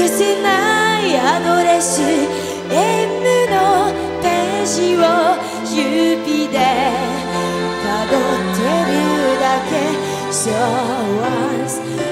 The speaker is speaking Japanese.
消せないアドレスエムのページを指でたどってるだけ。So once